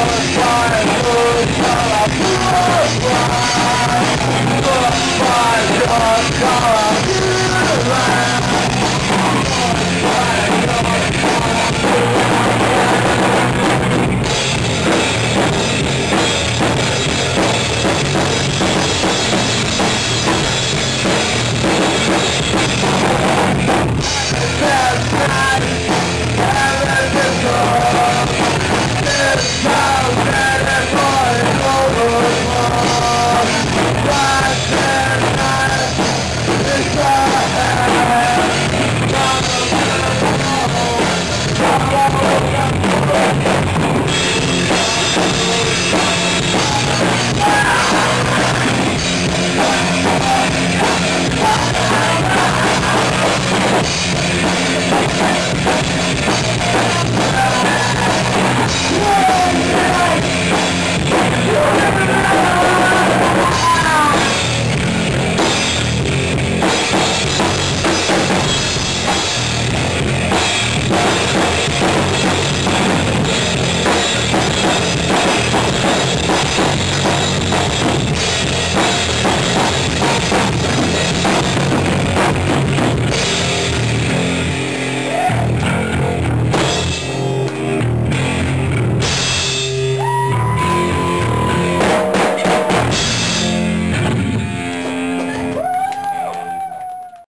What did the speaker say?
I'm a Lord, Whoa!